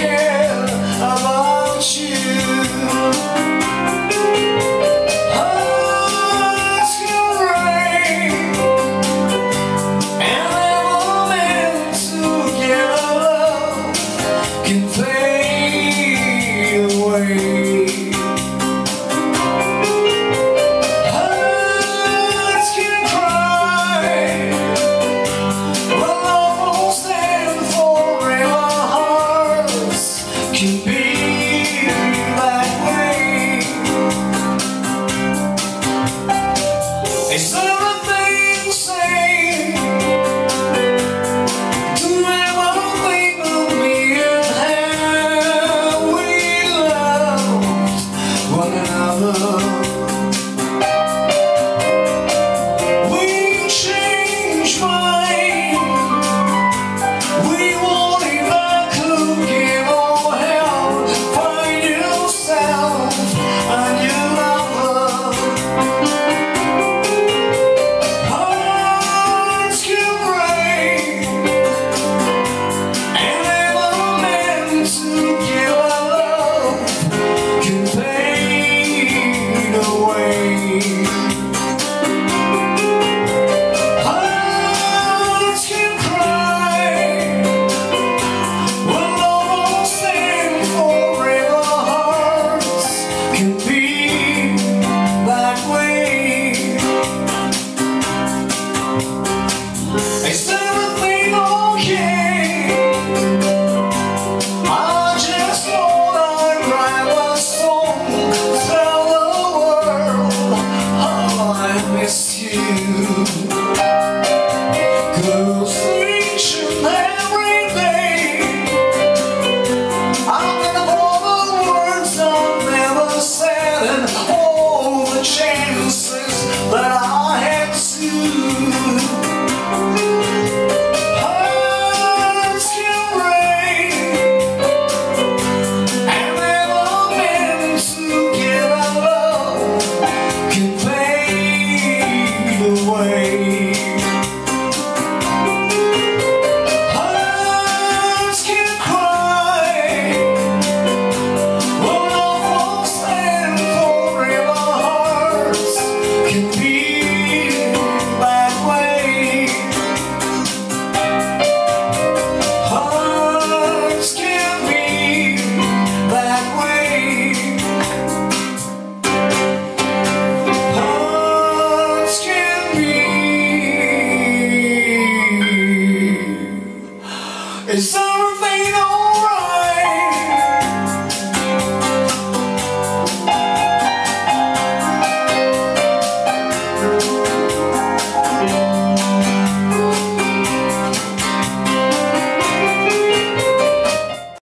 care about you. another